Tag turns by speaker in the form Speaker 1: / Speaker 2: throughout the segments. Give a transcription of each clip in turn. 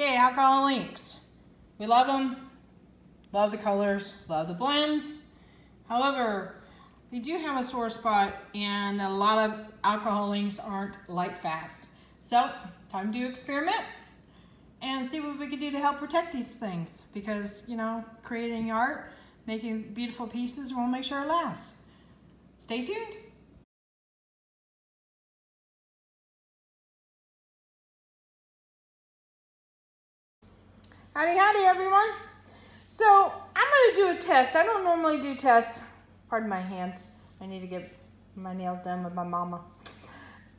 Speaker 1: Okay, alcohol inks. We love them, love the colors, love the blends. However, they do have a sore spot and a lot of alcohol inks aren't light fast. So, time to experiment and see what we can do to help protect these things because, you know, creating art, making beautiful pieces, we'll make sure it lasts. Stay tuned. Howdy, howdy, everyone. So I'm gonna do a test. I don't normally do tests. Pardon my hands. I need to get my nails done with my mama.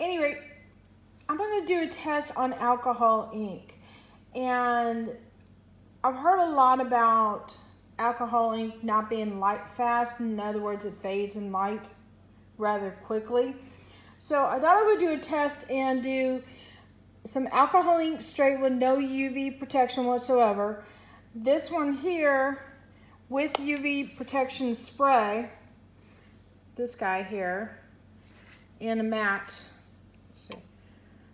Speaker 1: Anyway, I'm gonna do a test on alcohol ink. And I've heard a lot about alcohol ink not being light fast. In other words, it fades in light rather quickly. So I thought I would do a test and do some alcohol ink straight with no UV protection whatsoever. This one here with UV protection spray, this guy here, in a matte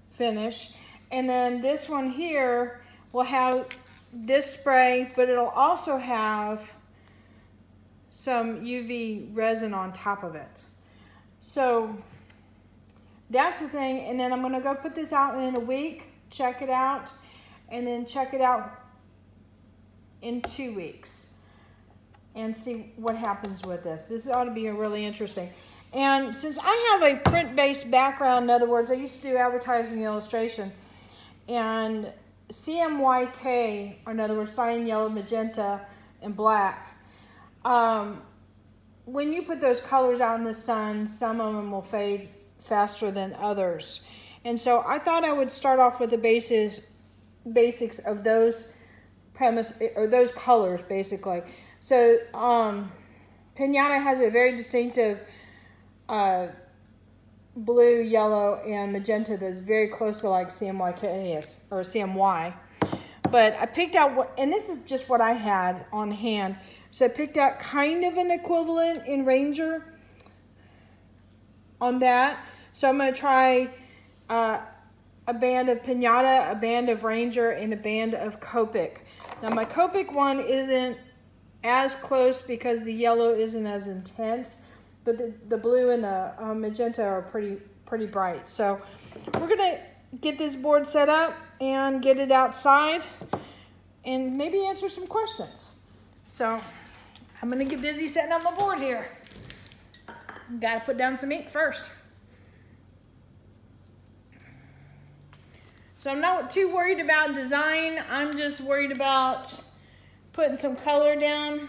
Speaker 1: finish. And then this one here will have this spray, but it'll also have some UV resin on top of it. So that's the thing. And then I'm going to go put this out in a week, check it out, and then check it out in two weeks and see what happens with this. This ought to be really interesting. And since I have a print-based background, in other words, I used to do advertising illustration, and CMYK, or in other words, cyan, yellow, magenta, and black, um, when you put those colors out in the sun, some of them will fade faster than others. And so I thought I would start off with the basis, basics of those premise or those colors basically. So um, Pinata has a very distinctive uh, blue, yellow, and magenta that's very close to like CMYK or CMY. But I picked out what, and this is just what I had on hand. So I picked out kind of an equivalent in Ranger on that. So I'm going to try uh, a band of Pinata, a band of Ranger, and a band of Copic. Now my Copic one isn't as close because the yellow isn't as intense, but the, the blue and the uh, magenta are pretty, pretty bright. So we're going to get this board set up and get it outside and maybe answer some questions. So I'm going to get busy setting up my board here. Got to put down some ink first. So I'm not too worried about design. I'm just worried about putting some color down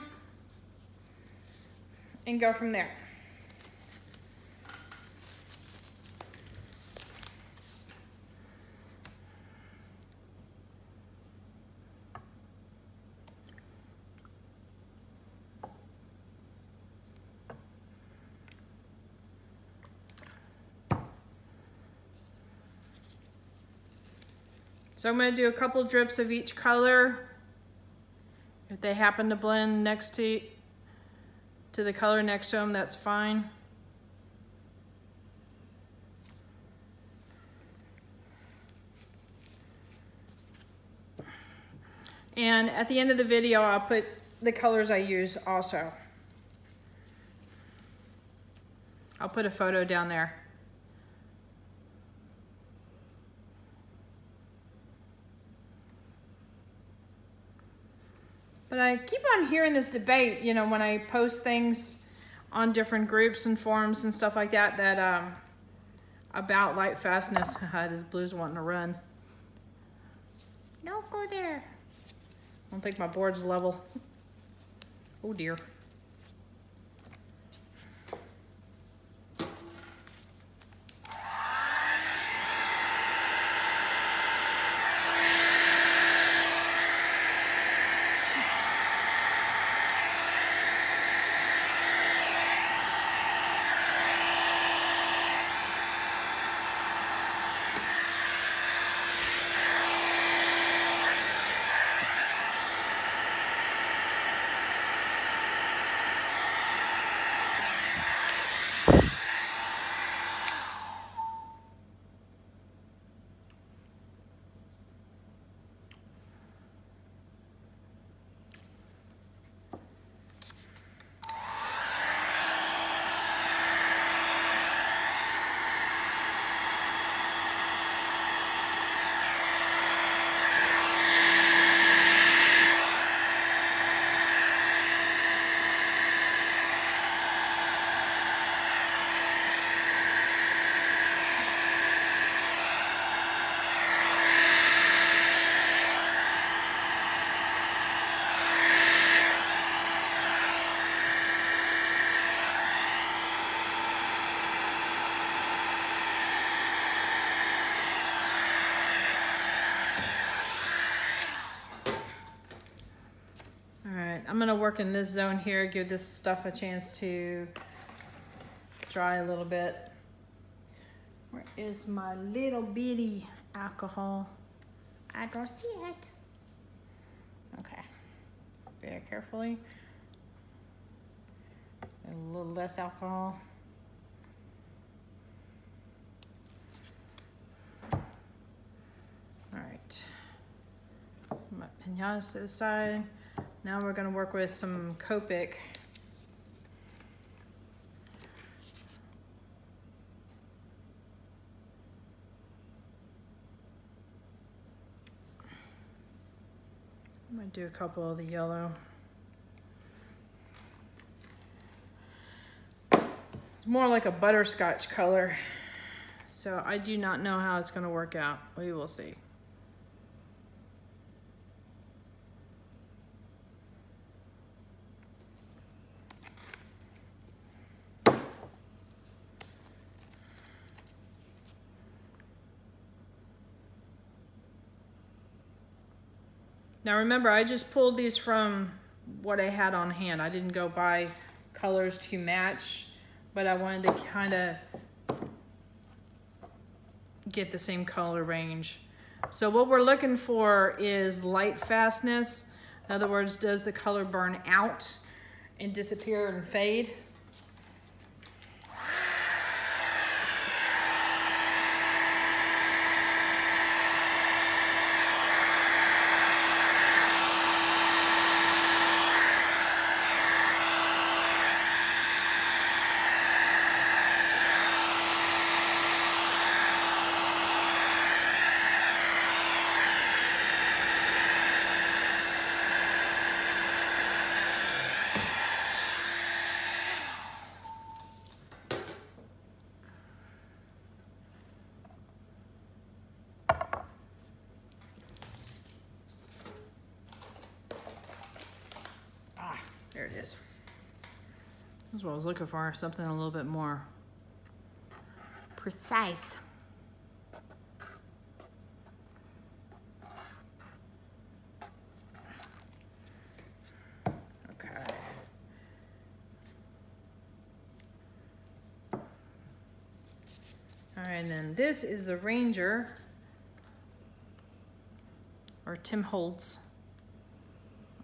Speaker 1: and go from there. So I'm going to do a couple drips of each color. If they happen to blend next to, to the color next to them, that's fine. And at the end of the video, I'll put the colors I use also. I'll put a photo down there. But I keep on hearing this debate, you know, when I post things on different groups and forums and stuff like that, that um, about light fastness. Haha, this blue's wanting to run. Don't go there. I don't think my board's level. Oh dear. I'm gonna work in this zone here, give this stuff a chance to dry a little bit. Where is my little bitty alcohol? I don't see it. Okay, very carefully. A little less alcohol. All right, my pinatas to the side. Now we're gonna work with some Copic. I'm gonna do a couple of the yellow. It's more like a butterscotch color. So I do not know how it's gonna work out. We will see. Now remember, I just pulled these from what I had on hand. I didn't go buy colors to match, but I wanted to kind of get the same color range. So what we're looking for is light fastness. In other words, does the color burn out and disappear and fade? There it is. That's what I was looking for, something a little bit more precise. Okay. All right, and then this is the Ranger, or Tim Holtz.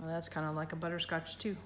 Speaker 1: Well, that's kind of like a butterscotch too.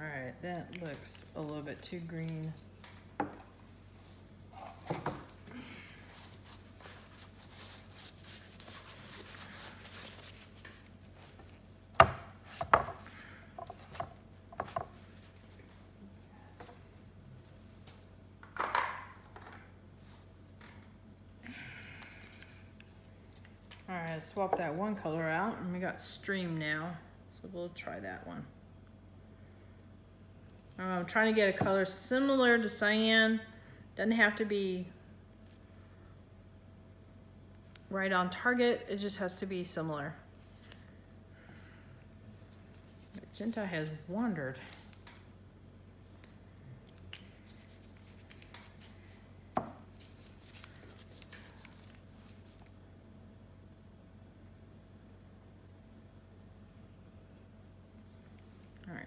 Speaker 1: All right, that looks a little bit too green. All right, swap that one color out and we got stream now. So we'll try that one. Um, I'm trying to get a color similar to cyan. Doesn't have to be right on target. It just has to be similar. Magenta has wandered. All right.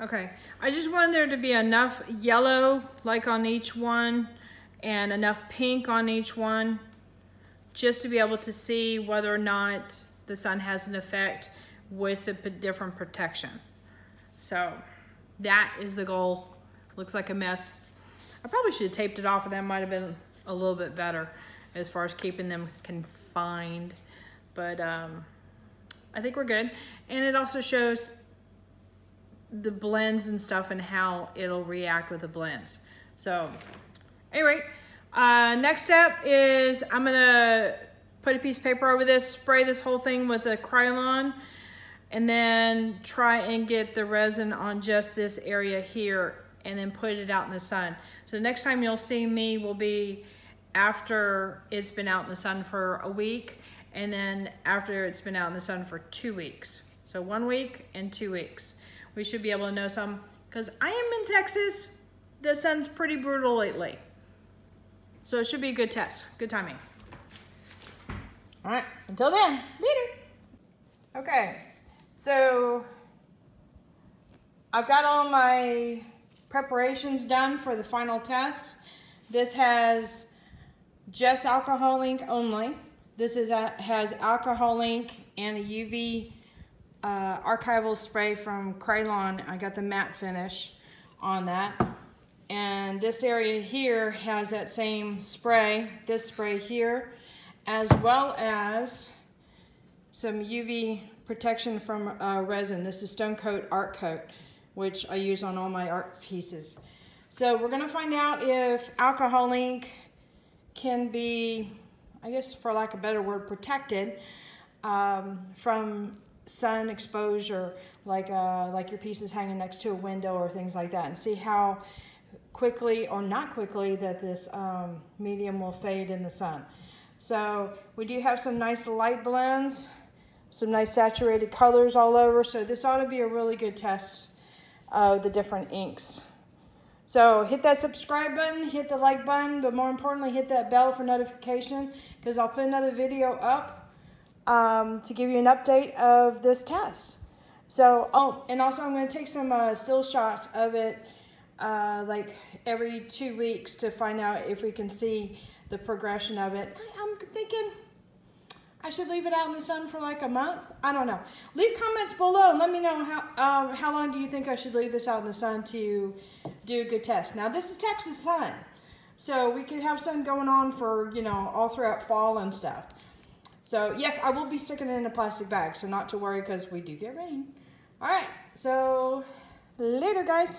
Speaker 1: Okay, I just want there to be enough yellow like on each one and enough pink on each one just to be able to see whether or not the sun has an effect with the different protection. So that is the goal. Looks like a mess. I probably should have taped it off and that might have been a little bit better as far as keeping them confined. But um, I think we're good. And it also shows the blends and stuff and how it'll react with the blends. So anyway, uh, next step is I'm gonna put a piece of paper over this, spray this whole thing with a Krylon, and then try and get the resin on just this area here and then put it out in the sun. So the next time you'll see me will be after it's been out in the sun for a week and then after it's been out in the sun for two weeks. So one week and two weeks we should be able to know some. Because I am in Texas, the sun's pretty brutal lately. So it should be a good test, good timing. All right, until then, later. Okay, so I've got all my preparations done for the final test. This has just alcohol ink only. This is a, has alcohol ink and a UV uh, archival spray from Krylon. I got the matte finish on that. And this area here has that same spray, this spray here, as well as some UV protection from uh, resin. This is Stone Coat Art Coat, which I use on all my art pieces. So we're gonna find out if alcohol ink can be, I guess for lack of a better word, protected um, from sun exposure, like uh, like your piece is hanging next to a window or things like that, and see how quickly or not quickly that this um, medium will fade in the sun. So we do have some nice light blends, some nice saturated colors all over, so this ought to be a really good test of the different inks. So hit that subscribe button, hit the like button, but more importantly, hit that bell for notification because I'll put another video up um, to give you an update of this test. So, oh, and also I'm going to take some uh, still shots of it uh, like every two weeks to find out if we can see the progression of it. I'm thinking I should leave it out in the sun for like a month. I don't know. Leave comments below and let me know how, um, how long do you think I should leave this out in the sun to do a good test. Now this is Texas sun. So we could have sun going on for, you know, all throughout fall and stuff. So yes, I will be sticking it in a plastic bag, so not to worry because we do get rain. All right, so later guys.